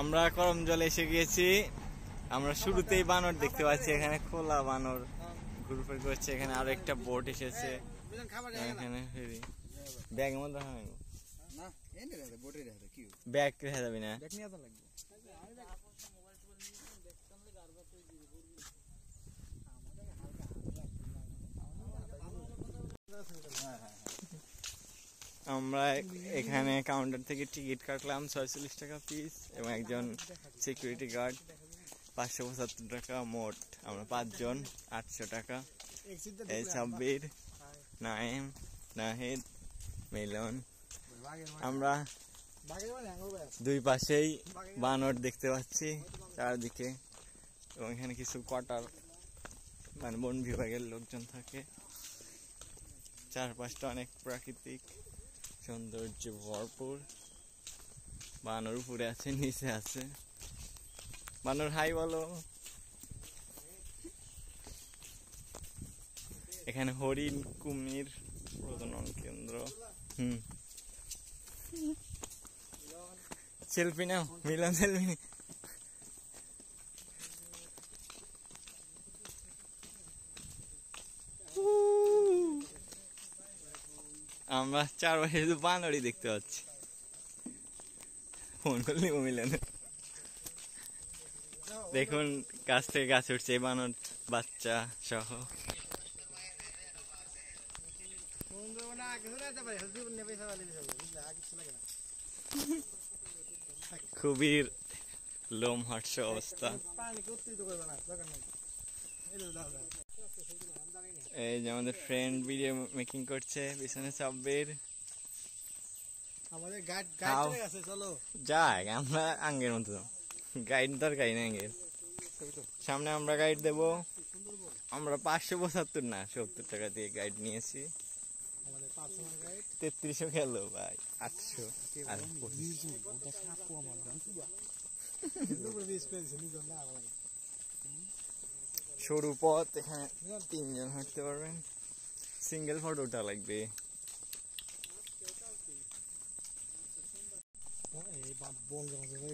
আমরা করম জলে এসে গিয়েছি। আমরা শুরুতেই বানর দেখতে পাচ্ছি এখানে খোলা বানর ঘুরফির করছে এখানে আরও একটা বোট এসেছে। এখানে মধ্যে রাখা নাই ব্যাগ রেখে যাবি না? তো লাগবে। আমরা এখানে কাউন্টার থেকে টিকিট কাটলাম, ছয়চল্লিশ টাকা পিস এবং একজন সিকিউরিটি গার্ড পাঁচশো পঁচাত্তর টাকা মোট। আমরা পাঁচজন, আটশো টাকা। এই সাব্বির নাইম, নাহিদ, মিলন। আমরা দুই পাশেই বানর দেখতে পাচ্ছি চারদিকে এবং এখানে কিছু কটার মানে বন বিভাগের লোকজন থাকে। চারপাশটা অনেক প্রাকৃতিক। সৌন্দর্য ভরপুর। বানর উপরে আছে নিচে আছে। বানর হাই বলো। এখানে হরিণ কুমির প্রজনন কেন্দ্র। হুম। সেলফি নাও মিলন সেলফি আমরা চার বছর শুধু বানরই দেখতে পাচ্ছি। ফোন করলি মিলন দেখুন, গাছ থেকে গাছ উঠছে বানর, বাচ্চা সহ। না খুবই লোম হর্ষ অবস্থা পানি কে উত্তেজিত করবে না দরকার নেই এই যে আমাদের ফ্রেন্ড ভিডিও মেকিং করছে পিছনে সাব্বির। আমাদের গাইড গাইড চলে গেছে চলো। যাই আমরা আঙ্গের মতো। গাইড দরকারই না আঙ্গের। সামনে আমরা গাইড দেব। আমরা পাঁচশো পঁচাত্তর না সত্তর টাকা দিয়ে গাইড নিয়েছি। আমাদের পার্সোনাল গাইড তেত্রিশশো খেলো ভাই আটশো। আর সরু পথ এখানে তিনজন হাঁটতে পারবেন সিঙ্গেল ফটোটা লাগবে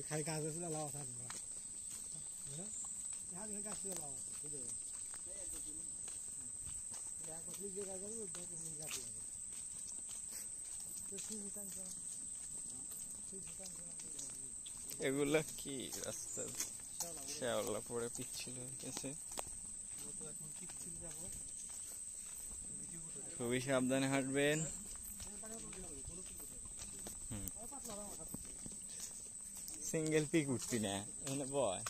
খালি গাছ গাছ লাভ আছে এগুলা কি রাস্তা শ্যাওলা পরে পিচ্ছিল গেছে খুবই সাবধানে হাঁটবেন। সিঙ্গেল পিক উঠবি না বয়।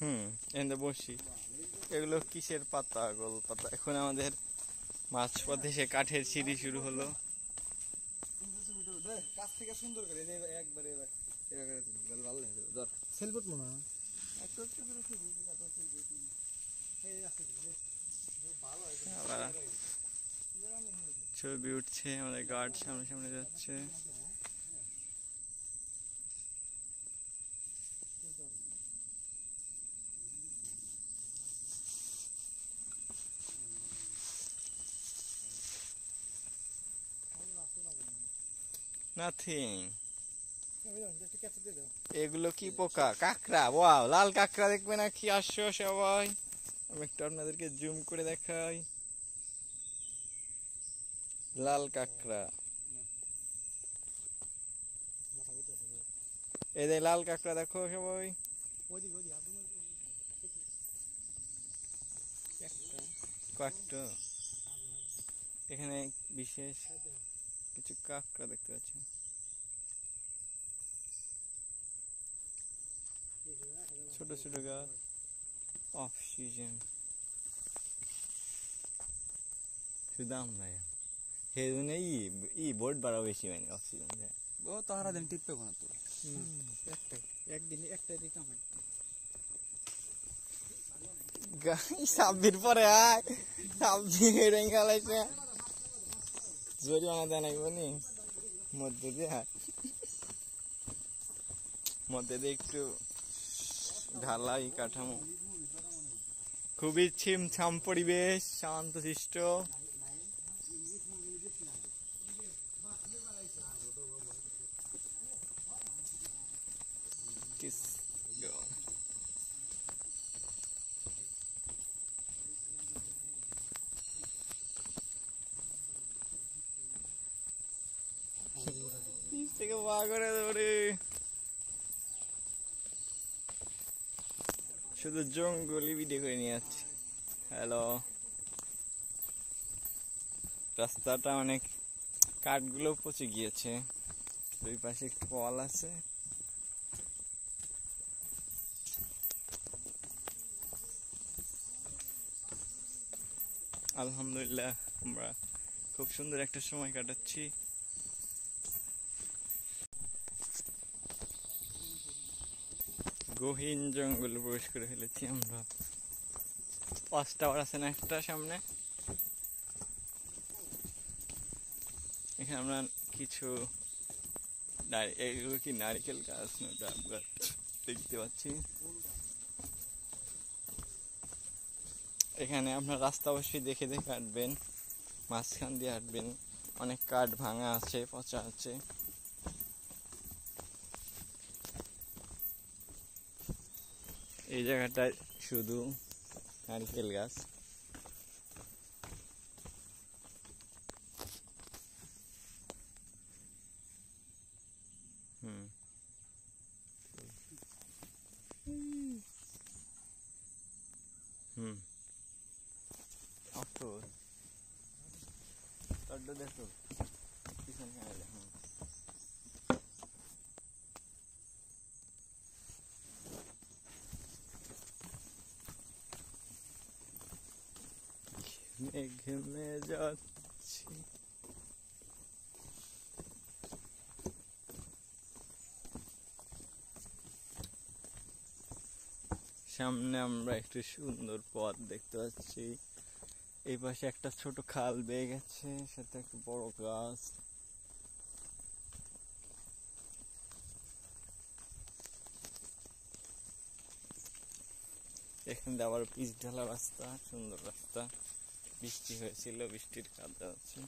হুম এখানে বসি। এগুলো কিসের পাতা গোল পাতা? এখন আমাদের মাছ পথে সে কাঠের সিঁড়ি শুরু হলো। কাছ থেকে সুন্দর করে একবার এবার ভালো লাগে ধর। মনে হয় হয় ছবি উঠছে আমাদের গার্ড সামনে সামনে যাচ্ছে। নাথিং এগুলো কি পোকা? কাকড়া? ওয়াও লাল কাকড়া দেখবে না কি আসছো সবাই। আমি একটু আপনাদেরকে জুম করে দেখাই। লাল কাকড়া। এই যে লাল কাকড়া দেখো সবাই। এখানে বিশেষ কিছু কাকড়া দেখতে পাচ্ছি। ছোট ছোট গাছ। অফ সিজন শুধু আমরাই হেজনে ই ই বোর্ড বাড়াও বেশি মানে অক্সিজেন দেয়। ও তো হারা দিন টিপবে কোন তো। একটাই একদিন একটাই দিতে আমার গাই সাব্বির পরে আয়। সাব্বির রেঙ্গালাইছে জরিমানা দেয় নাকি বলি মধ্যে দিয়ে মধ্যে দিয়ে একটু ঢালাই কাঠামো খুবই ছিমছাম পরিবেশ শান্ত শান্তশিষ্ট Kiss go. নিচ থেকে পা করে ধরে শুধু জঙ্গলি ভিডিও করে নিয়ে যাচ্ছি হ্যালো রাস্তাটা অনেক কাঠগুলো পচে গিয়েছে। দুই পাশে কল আছে। আলহামদুলিল্লাহ, আমরা খুব সুন্দর একটা সময় কাটাচ্ছি। গহীন জঙ্গলে প্রবেশ করে ফেলেছি আমরা। ওয়াচ টাওয়ার আছে না একটা সামনে? এখানে আমরা কিছু এগুলো কি নারিকেল গাছ না ডাব গাছ? দেখতে পাচ্ছি। এখানে আপনার রাস্তা অবশ্যই দেখে দেখে হাঁটবেন, মাঝখান দিয়ে হাঁটবেন। অনেক কাঠ ভাঙা আছে, পচা আছে। এই জায়গাটায় শুধু নারকেল গাছ হুম হুম অফরোড তারটা দেখো পিছনে আরে হুম ঘেমে যাচ্ছি। সামনে আমরা একটু সুন্দর পথ দেখতে পাচ্ছি। এই পাশে একটা ছোট খাল বেয়ে গেছে, সাথে একটা বড় গাছ। এখানে আবার পিচ ঢালা রাস্তা, সুন্দর রাস্তা। বৃষ্টি হয়েছিল বৃষ্টির কাদা আছে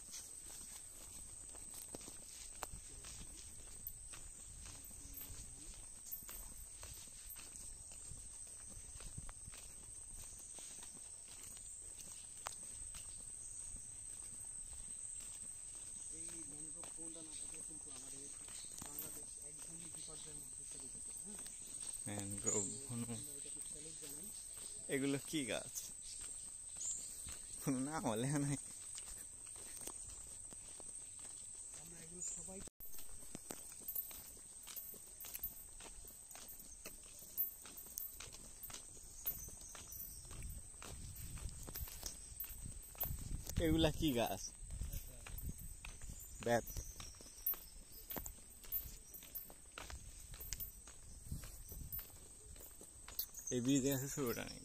এই ম্যানগ্রোভ বনটা না থাকলে কিন্তু আমাদের বাংলাদেশ একদমই বিপর্যয়ের মধ্যে চলে যেত হ্যাঁ ম্যানগ্রোভ বন আমরা এটাকে স্যালুট জানাই এগুলো কি গাছ কোনো নাম বলে নাই আমরা এগুলো সবাই এগুলা কি গাছ? ব্যাত এই বীজ আছে শুরুটা নেই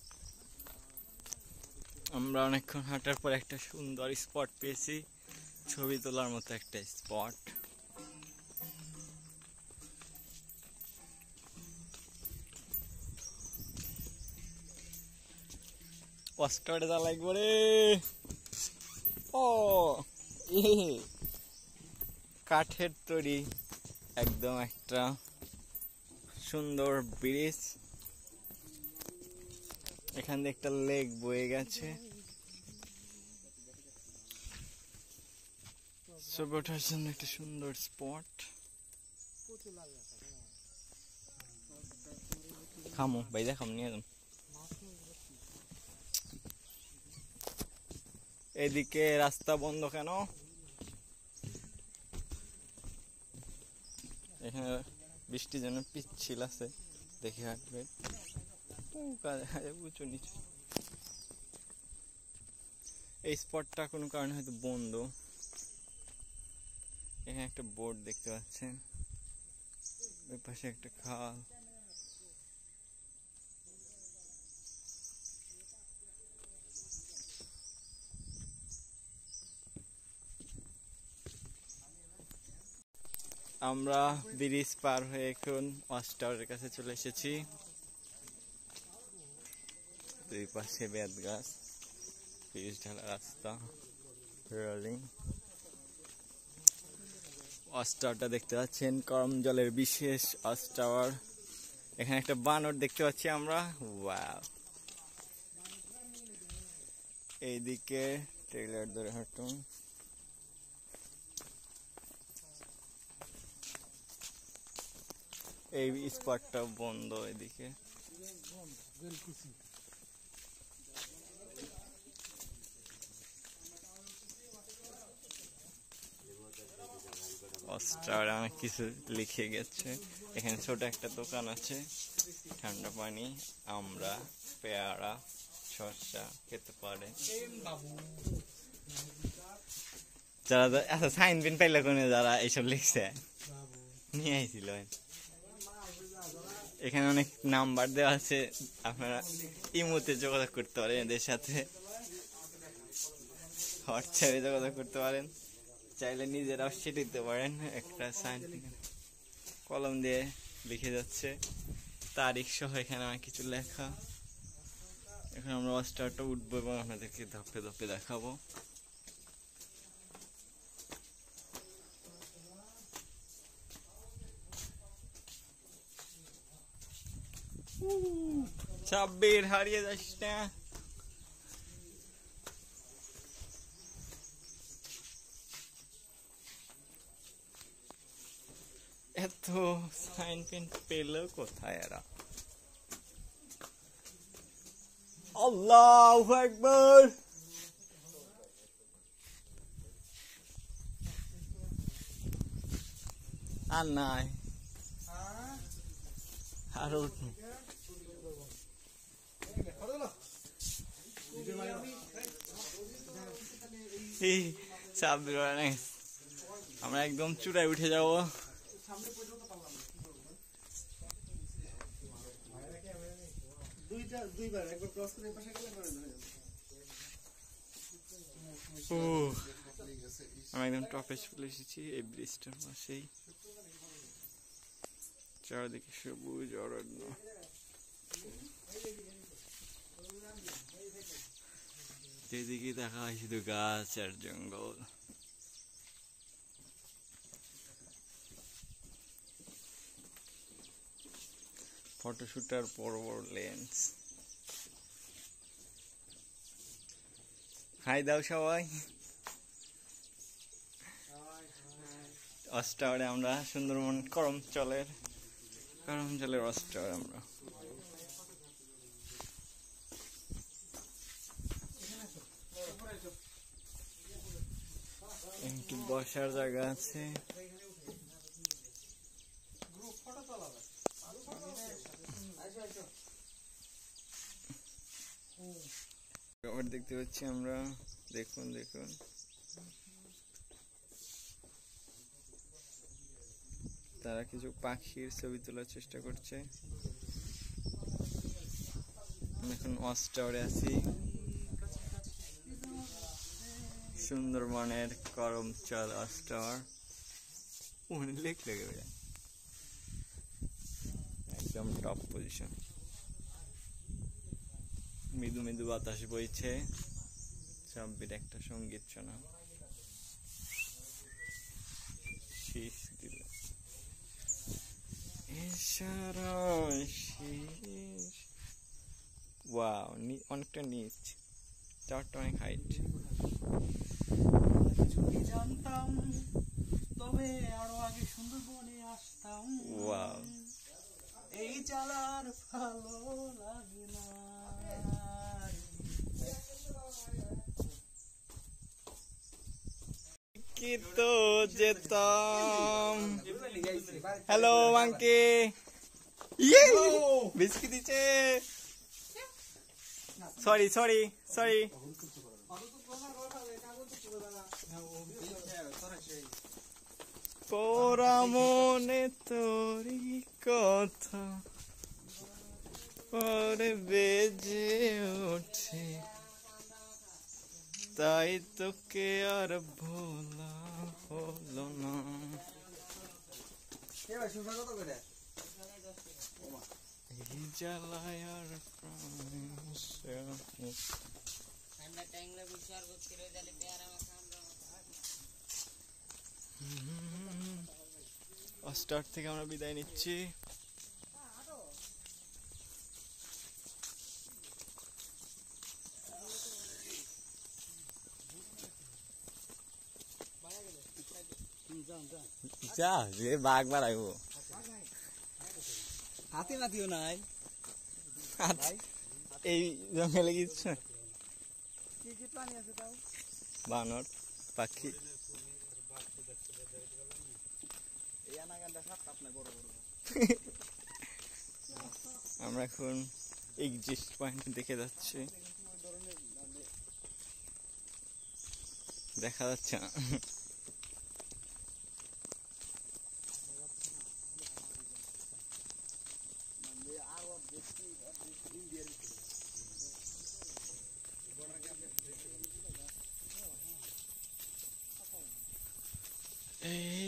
আমরা অনেকক্ষণ হাঁটার পর একটা সুন্দর স্পট পেয়েছি। ছবি তোলার মতো একটা স্পট অস্কারে যা লাগবে রে। কাঠের তৈরি একদম একটা সুন্দর ব্রিজ। এখান দিয়ে একটা লেক বয়ে গেছে। ছবি ওঠার জন্য একটা সুন্দর স্পট। খামো, ভাই দেখাম নিয়ে যাম মাছ নিয়ে এগুলো কি? এদিকে রাস্তা বন্ধ কেন? এখানে বৃষ্টির জন্য পিচ্ছিল আছে। দেখে হাঁটবে। উঁচু নিচু। এই স্পটটা কোনো কারণে হয়তো বন্ধ। এখানে একটা বোর্ড দেখতে পাচ্ছেন। ওই পাশে একটা খাল। আমরা ব্রিজ পার হয়ে এখন ওয়াচ টাওয়ারের কাছে চলে এসেছি। দুই পাশে বেত গাছ পিচ ঢালা রাস্তা রোলিং অস্টারটা দেখতে পাচ্ছেন করম জলের বিশেষ অস্টার এখানে একটা বানর দেখতে পাচ্ছি আমরা। ওয়াও এইদিকে ট্রেলার ধরে হাঁটুন এই স্পটটা বন্ধ এদিকে। অনেক কিছু লিখে গেছে। এখানে ছোট একটা দোকান আছে। ঠান্ডা পানি, আমরা, পেয়ারা, শসা খেতে পারে। যারা আচ্ছা সাইন পিন পাইলে কোনে যারা এইসব লিখছে? নিয়ে আইছিল। এখানে অনেক নাম্বার দেওয়া আছে। আপনারা ইমোতে যোগাযোগ করতে পারেন এদের সাথে। হোয়াটসঅ্যাপে যোগাযোগ করতে পারেন। চাইলে নিজেরাও সেটি দিতে পারেন। একটা সাইন কলম দিয়ে লিখে যাচ্ছে। তারিখ সহ এখানে অনেক কিছু লেখা। এখন আমরা অস্টারটা উঠবো এবং আপনাদেরকে ধাপে ধাপে দেখাবো। ছাব্বির হারিয়ে যাস না এত সাইন পেন পেল কোথায় এরা আল্লাহ একবার আর নাই আর উঠুন আমরা একদম চূড়ায় উঠে যাব। আমি একদম টপে চলে এসেছি, এই ব্রিজটার পাশেই। চারদিকে সবুজ অরণ্য। যেদিকে দেখা হয় শুধু গাছ আর জঙ্গল ফটোশুটার বড় বড় লেন্স হাই দাও সবাই। অস্টারে আমরা সুন্দরবন করম চলের করম জলের অস্টার আমরা। একটু বসার জায়গা আছে। দেখতে পাচ্ছি আমরা। দেখুন দেখুন। তারা কিছু পাখির ছবি তোলার চেষ্টা করছে। এখন অস্টারে আছি। সুন্দরবনের করমচল অস্টার ওখানে লেক লেগে যায় একদম টপ পজিশন মৃদু মৃদু বাতাস বইছে। সাব্বির একটা সংগীত শোনা। শীষ দিল। অনেকটা নিচ। চারটা অনেক হাইট যদি জানতাম তবে আরও আগে সুন্দরবনে আসতাম। এই চালার ভালো লাগে না। কি যেতাম। হ্যালো মাঙ্কি ইয়ে! বিস্কি দিচ্ছে সরি সরি সরি পোরা মনে তোরি কথা পরে বেজে ওঠে। তাই তোকে আর ভোলা হলো না। এই জ্বালায় আর প্রাণ ঠান্ডা ট্যাংলা বিশার করতে রয়ে তাহলে পেয়ারা মাখা আমরা অস্টার থেকে আমরা বিদায় নিচ্ছি। যা যে বাঘ বাড়াইবো। হাতি মাতিও নাই। এই জঙ্গলে কিছু না। কি কি প্রাণী আছে তাও? বানর পাখি এই আনাগান্ডা সাপ টাপ না বড় বড় আমরা এখন এক্সিস্ট পয়েন্ট দেখে যাচ্ছি। দেখা যাচ্ছে না। মানে এই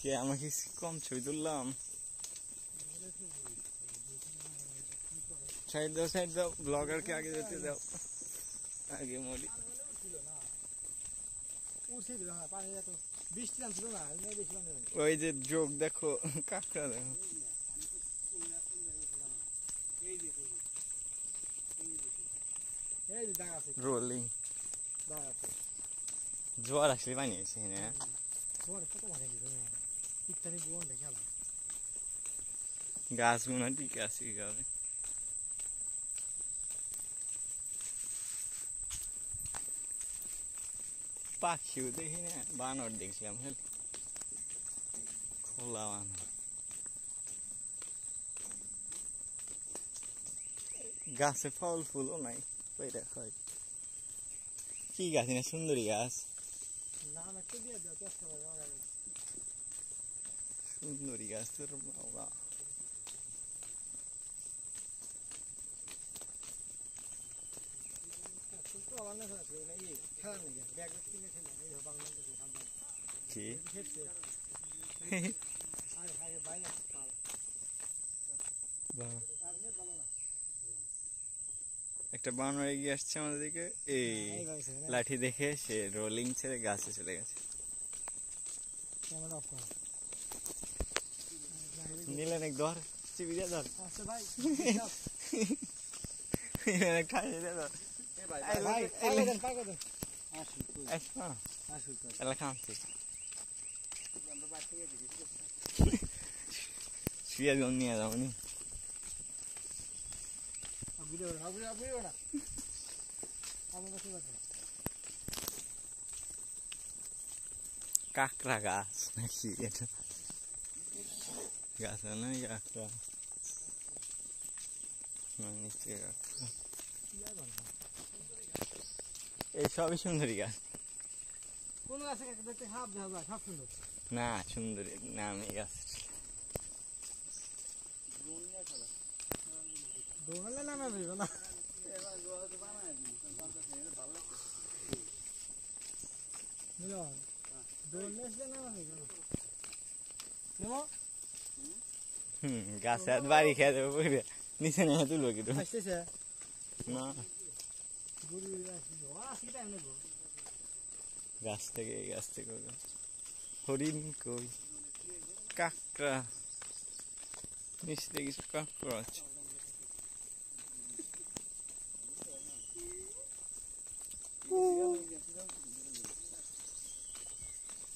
কে আমাকে কম ছবি তুললাম? সাইড সাইড ব্লগারকে আগে যেতে আগে মরি। ওই যে যোগ দেখো, কাঁকড়া দেখো। এই যে দাগ আছে রোলিং দাগ আছে জোয়ার আসলে পানি আছে হ্যাঁ তোমার কত মানে দিল ইত্যাদি বোন দেখে আলো গাছগুলো ঠিক আছে কীভাবে পাখিও দেখি না বানর দেখছিলাম খালি খোলা বানর গাছে ফল ফুলও নাই ওইটা হয় কি গাছ না সুন্দরী গাছ নাম একটা দিয়ে দাও চেষ্টা করে আমার আগে। সুন্দরী গাছের বাবা কিন্তু আমার না আছে না এই খেলা নেই ব্যাগ কিনে খেলে এই ধর বাংলাদেশে সামনে কি খেলছে একটা বানর এগিয়ে আসছে আমাদের দিকে। এই লাঠি দেখে সে রোলিং ছেড়ে গাছে চলে গেছে। ক্যামেরা অফ করো। নিলেন এক ধর দিয়ে ধর নিলেন এক দিয়ে ভাই লোক- কাঁকড়া গাছ নাকি এটা? গাছ না কাঁকড়া। নিচে কাঁকড়া। এই সবই সুন্দরী গাছ। কোন গাছে দেখতে? হাফ দেখা যায় সব সুন্দর। না সুন্দরী গাছ না মিলন দৌড়লে আসলে নামা যাবে না নেমো হুম গাছে হাত বাড়ি খেয়ে দেবো বুঝলে নিচে নিয়ে তুলবো কি তুমি? আসতেছে না গুরু আসছে ও আসি টাইম নেব গাছ থেকে এই গাছ থেকে ওই গাছ। হরিণ কই কাঁকড়া নিচে কিছু কাঁকড়া আছে বানর করে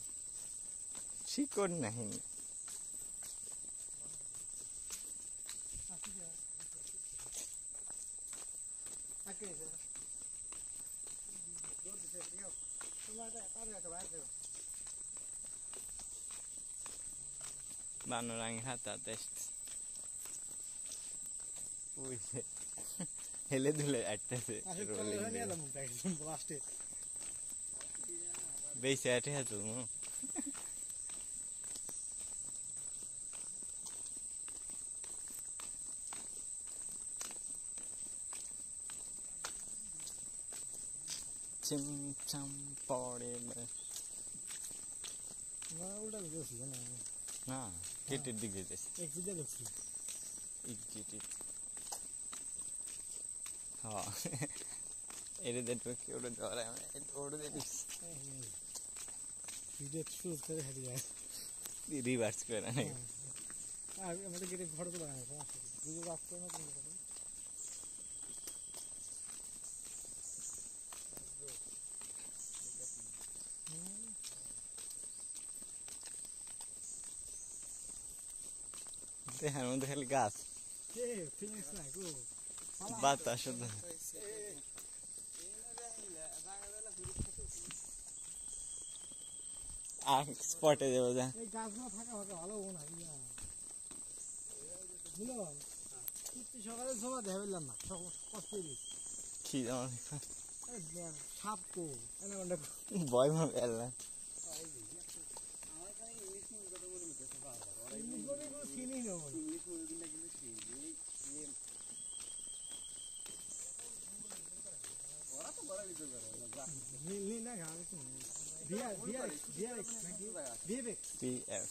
নিচে নামা যাবে কিন্তু নাম হয়ে যাবে শিকড় নাহি আজকে এসে দৌড় দিতে ঠিক আছে তোমার তার একটা বাইরে দেবো বানরাং হাতাতে ওই যে হেলে দুলে আটতেছে আসলে নিয়ে এলাম একদম চিমচাম পড়ে বেশ। না না না গেটের দিকে যাচ্ছে এক বিদ্যা দেখছি এক্সিটিভ হ্যাঁ এটা দেখবে কি ওটা ধরে আমি ওটা দেখিস ভিডিও শুরু করে হেঁটে যায় রিভার্স করে আর আমাদের গেটে ভিডিও রাখতে না এ ফিলিংস নাই গো। বাতাস শুধু। আর স্পটে যাব যা। এই গাছগুলো থাকা ফাঁকা ভালো না বুঝলো। সকালে জমা দেখা পেলাম না। কষ্ট কি যেমন সাপ কো ভয় ভাবে বলে কোনো চিনি না ওর। নীল নীল না গাছ বিয়ার বিয়ার বিয়ার নাকি বিয়েবেক পি এফ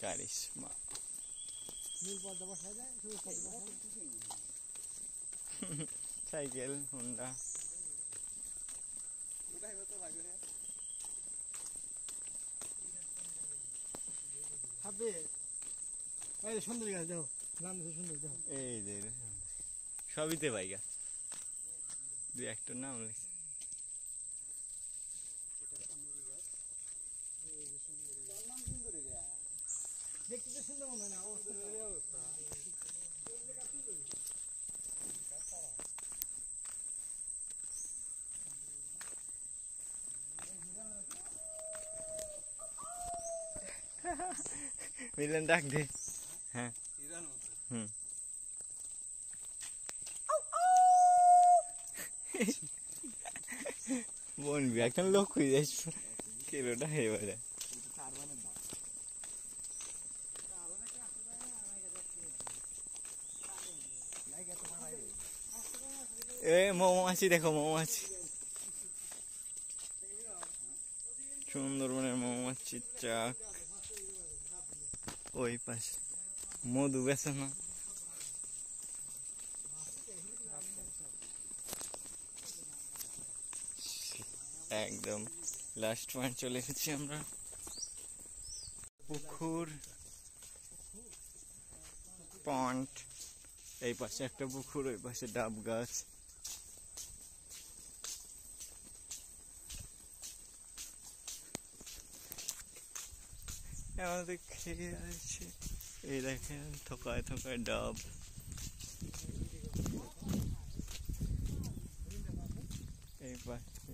কারিশমা নীল পর্দা বসায় যায় শুধু পর্দা বসায় সাইকেল হোন্ডা খাবে এই সুন্দর গাছ দেখো। নাম সুন্দর দেখো। এই যে। সবইতে পাই গাছ দুই একটা নাম লিখছে। দেখতে সুন্দর মনে হয় না? অবস্থা মিলন ডাক দে। হ্যাঁ। হুম। বোন বি এখন লোক হয়ে যাস। কিলোটা এবারে এ মৌমাছি দেখো মৌমাছি। সুন্দরবনের মৌমাছির চাক। ওই পাশে। মধু বেছে না। একদম লাস্ট পয়েন্ট চলে এসেছি আমরা। পুকুর। পয়েন্ট এই পাশে একটা পুকুর, ওই পাশে ডাব গাছ। আমাদের খেয়ে আছে এই দেখেন, থোকায় থোকায় ডাব। এই পাশে।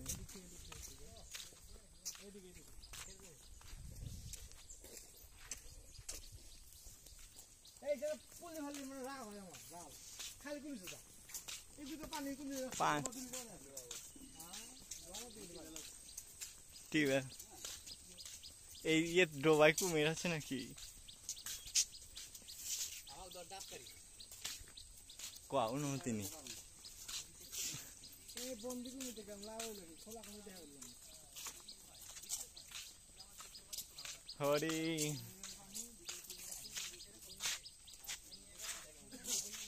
এই যে পুলি ফালি মানে রাগ হয় আমার রাগ খালি কুলি সুদা এই দুটো পানি কুলি পান টিউবওয়েল। এই ইয়ে ডোবাই কুমির আছে নাকি কোয়া অনুমতি নেই এই বন্দি কুলি থেকে আমি লাভ হইল খোলা কোনো হরি।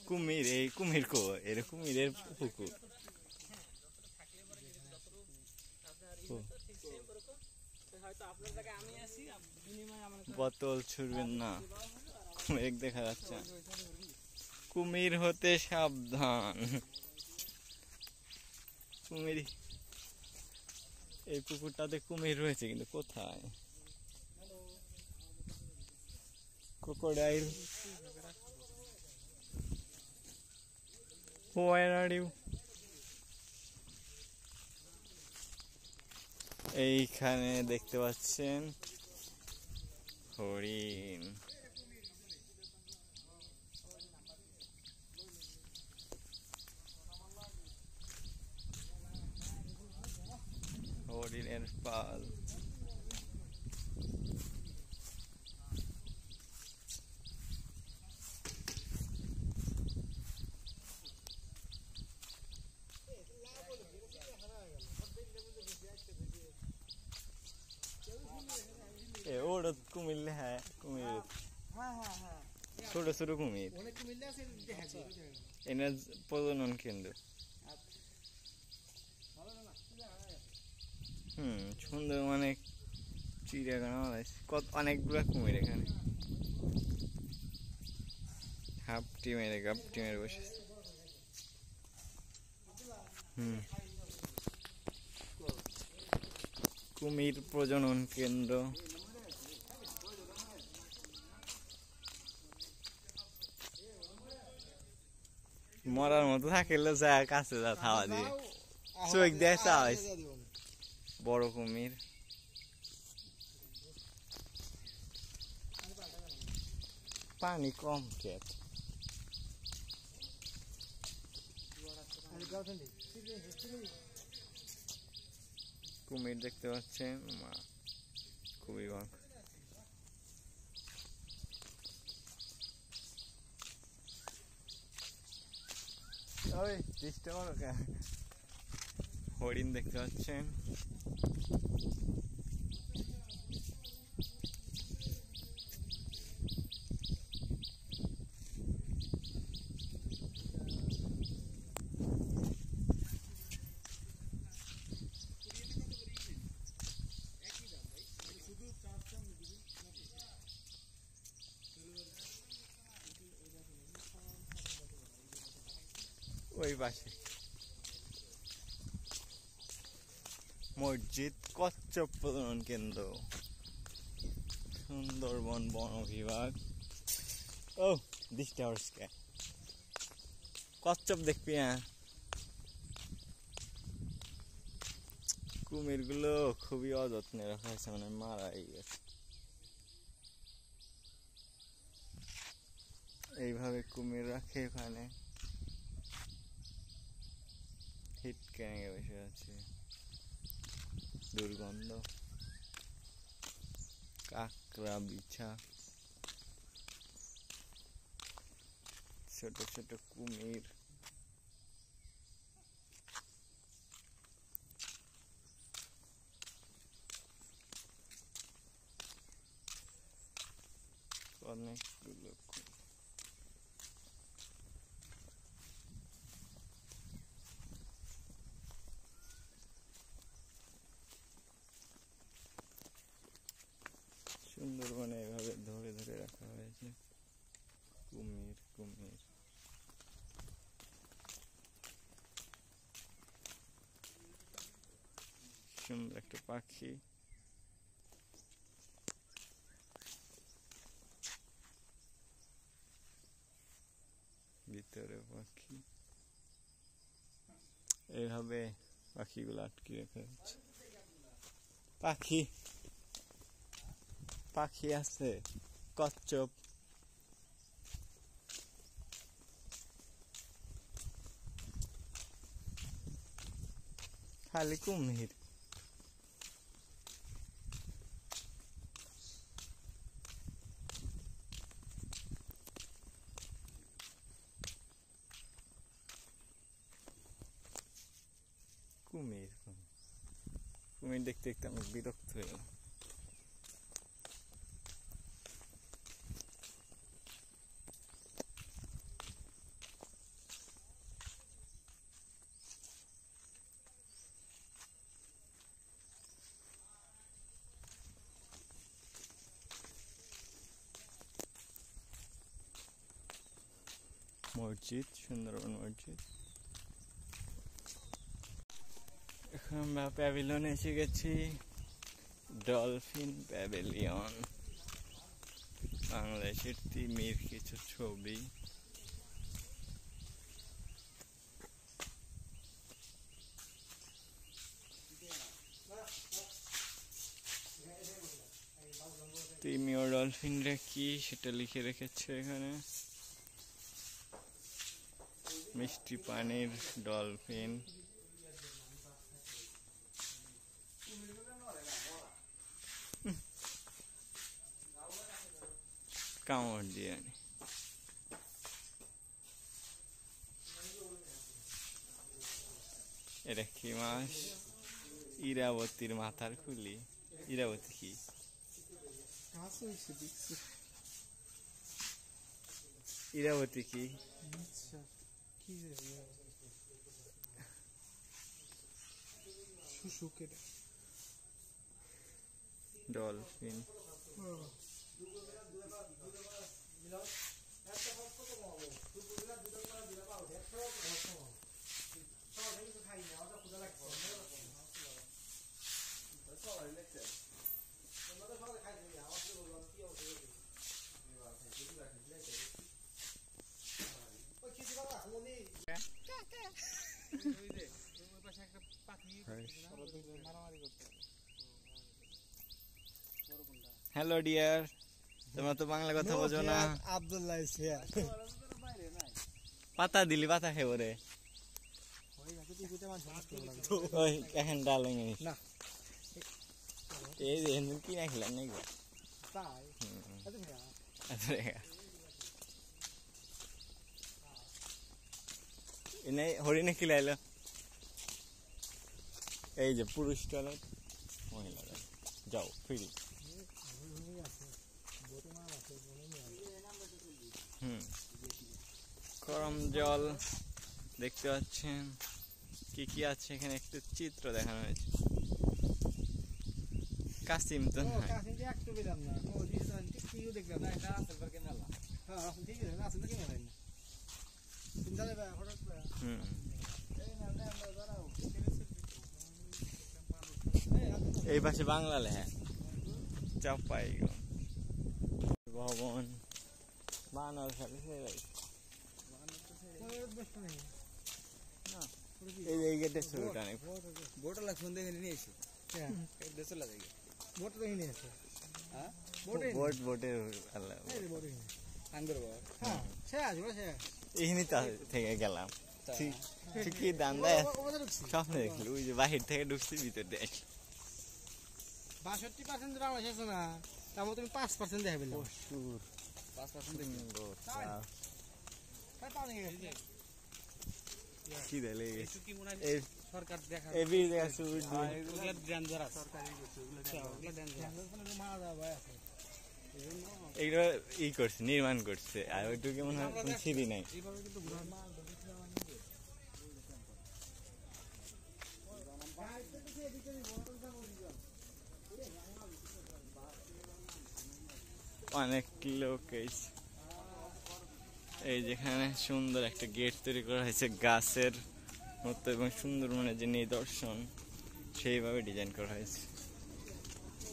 কুমির এই কুমির কো এর কুমিরের পুকুর। বোতল ছুড়বেন না। কুমির দেখা যাচ্ছে। কুমির হতে সাবধান। কুমির, এই পুকুরটাতে কুমির রয়েছে কিন্তু কোথায়? ক্রোকোডাইল? এইখানে দেখতে পাচ্ছেন হরিণ। হরিণের পাল এ ওটা কুমির হ্যাঁ কুমির হ্যাঁ হ্যাঁ হ্যাঁ ছোট ছোট কুমির অনেক মিললে আছে দেখা যায় এনার প্রজনন কেন্দ্র সুন্দর অনেক চিড়িয়াখানা কত অনেকগুলো কুমির এখানে। হাফ টিমের গাপ টিমের বসে। কুমির প্রজনন কেন্দ্র। মরার মতো থাকলে যা কাছে যা থাওয়া দিয়ে। চোখ দিয়ে চাওয়াই বড় কুমির। পানি কম খেত। কুমির দেখতে পাচ্ছেন, মা, খুবই ভালো ওই ডিস্টার্ব করো কেন? হরিণ দেখতে পাচ্ছেন ওই পাশে মসজিদ প্রজনন কেন্দ্র। সুন্দরবন বন বিভাগ। ও, দৃষ্টি কচ্ছপ দেখবি হ্যাঁ। কুমিরগুলো খুবই অযত্নে রাখা হয়েছে মানে মারাই গেছে। এইভাবে কুমির রাখে এখানে। হিট ক্যাঙে বসে আছে। দুর্গন্ধ কাঁকড়া বিছা। ছোট ছোট কুমির। অনেকগুলো কুমির সুন্দরবনে এভাবে ধরে ধরে রাখা হয়েছে কুমির কুমির সুন্দর একটা পাখি। ভিতরে পাখি। এইভাবে পাখিগুলো আটকে রেখে হচ্ছে পাখি। পাখি আছে কচ্ছপ। খালি কুমির কুমির। কুমির দেখতে দেখতে আমি বিরক্ত হয়ে গেলাম ময়ূর মসজিদ সুন্দরবন মসজিদ এখন আমরা প্যাভিলিয়নে এসে গেছি। Dolphin pavilion. বাংলাদেশের তিমির কিছু ছবি। তিমি ও ডলফিনরা কি সেটা লিখে রেখেছে এখানে? মিষ্টি পানির ডলফিন। মাছ ইরাবতীর মাথার খুলি। ইরাবতী কি? ইরাবতী কি? আচ্ছা ডলফিন। হ্যালো ডিয়ার তোমরা তো বাংলা কথা বোঝো না। আব্দুল্লাহ পাতা দিলি পাতা খেবো রে ওই গাছে তুই কইতে মানুষ নষ্ট করে লাগবে ওই এখন ডাল ভেঙে নিস। না। এই যে এমনি কি না খেলাম নাকি তাই আচ্ছা ভাইয়া আচ্ছা রেখা। এনে হরিণে কি লাইলো এই যে পুরুষ টয়লেট মহিলা toilet। যাও ফ্রি হুম গরম জল দেখতে পাচ্ছেন কি কি আছে? এখানে একটু চিত্র দেখানো হয়েছে। কাসিম তো হ্যাঁ এই পাশে বাংলা লেখা। চাপাই ভবন। বানর খালি ছেড়ে রাখছে। বসতে নেই এই এই গেটের ছবিটা অনেক বোটল ফোন দেখে নিয়ে এসে। হ্যাঁ দেশে লাগে বোট দেখে নিয়ে আছে হ্যাঁ? বোটে বোট বোটের আল্লাহ। এই আঙ্গুর বাবা। হ্যাঁ সে আছে সে এইখানে তো থেকে গেলাম। স্বপ্নে দেখলি ওই যে বাহির থেকে ঢুকছি ভিতর দিয়ে। বাষট্টি পার্সেন্ট বাংলাদেশ আছে না। তার মধ্যে তুমি পাঁচ পার্সেন্ট দেখা পাঁচ পার্সেন্ট দেয় লেগে গেছে। সরকার দেখা ডেঞ্জারাস সরকারি ডেঞ্জারাস মারা আছে এগুলো ই করছে নির্মাণ করছে। আর ওইটুকু মনে হয় কোনো সিঁড়ি নাই। অনেক লোক এসে এই যেখানে সুন্দর একটা গেট তৈরি করা হয়েছে গাছের মতো এবং সুন্দর মানে যে নিদর্শন, সেইভাবে ডিজাইন করা হয়েছে।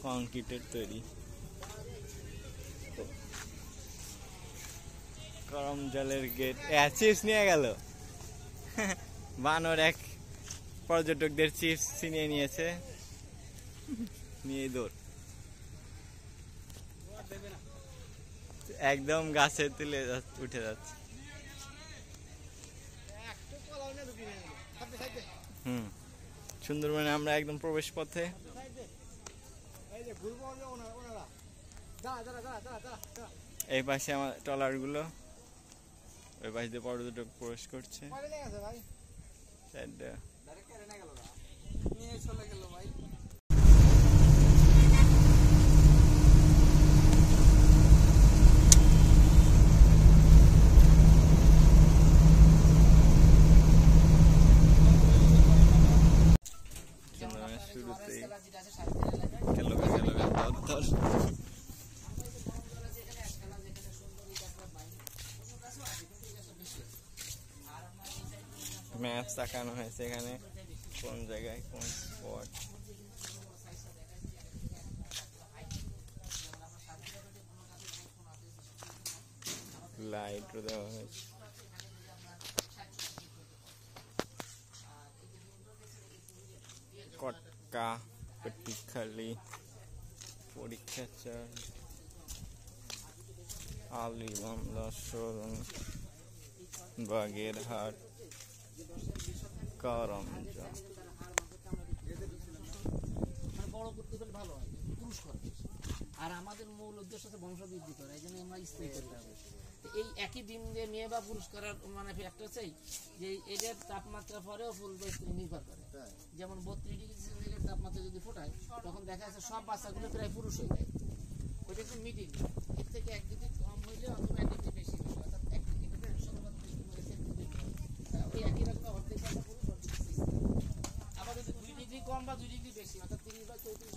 কংক্রিটের তৈরি। গরম জলের গেট। চিপস নিয়ে গেল। বানর এক পর্যটকদের চিপস ছিনিয়ে নিয়েছে। নিয়ে দৌড়। একদম গাছে তুলে উঠে যাচ্ছে। হুম। সুন্দরবনে আমরা একদম প্রবেশ পথে। এই পাশে আমার ট্রলারগুলো। ওই পাশে দিয়ে পর্যটক প্রবেশ করছে। ভাই সাইডে নিয়ে চলে গেল ভাই সুন্দরবনের শুরুতেই যেটা আছে সাতক্ষীরা এলাকায় গেল গা, গেল গা, ধর, ধর। যেখানে একখানা যেখানে সুন্দরী গাছরা পাই অন্য গাছও আছে এই গাছটা বেশি আছে ম্যাপ তাকানো হয়েছে এখানে। কোন জায়গায় কোন স্পট লাইটও দেওয়া হয়েছে। পরীক্ষা চার আলিবান্ধা শোরুম বাগেরহাট করমজা। মানে বড় করতে পারলে ভালো হয় পুরুষ করে আর আমাদের মূল উদ্দেশ্য হচ্ছে বংশ বৃদ্ধি করা এই জন্য আমরা স্ত্রী করতে হবে। তো এই একই ডিম দিয়ে মেয়ে বা পুরুষ করার মানে ফ্যাক্টর হচ্ছে যে এদের তাপমাত্রা পরেও বা স্ত্রী নির্ভর করে। যেমন বত্রিশ ডিগ্রি তাপমাত্রা যদি ফোটায়, তখন দেখা যাচ্ছে সব বাচ্চাগুলো প্রায় পুরুষ হয়ে যায়। ওইটা হচ্ছে মিডিল এর থেকে এক ডিগ্রি কম হইলে ডিগ্রি বেশি আবার যদি দুই ডিগ্রি কম বা ডিগ্রি বেশি বা চৌত্রিশ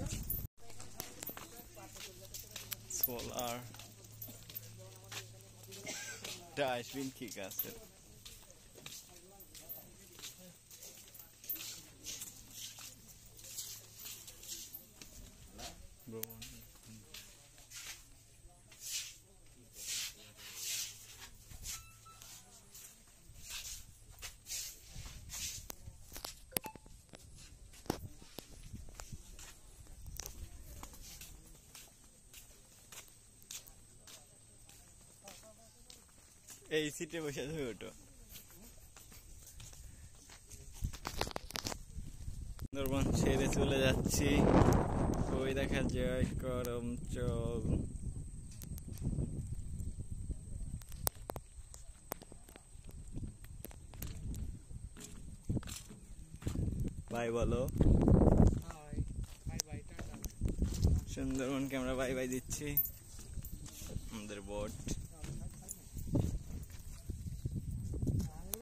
ঠিক আছে এই সিটে বসে তুমি ওটো। সুন্দরবন ছেড়ে চলে যাচ্ছি। ওই দেখা যায় করম চল বাই বলো। সুন্দরবনকে আমরা বাই বাই দিচ্ছি। আমাদের বোট।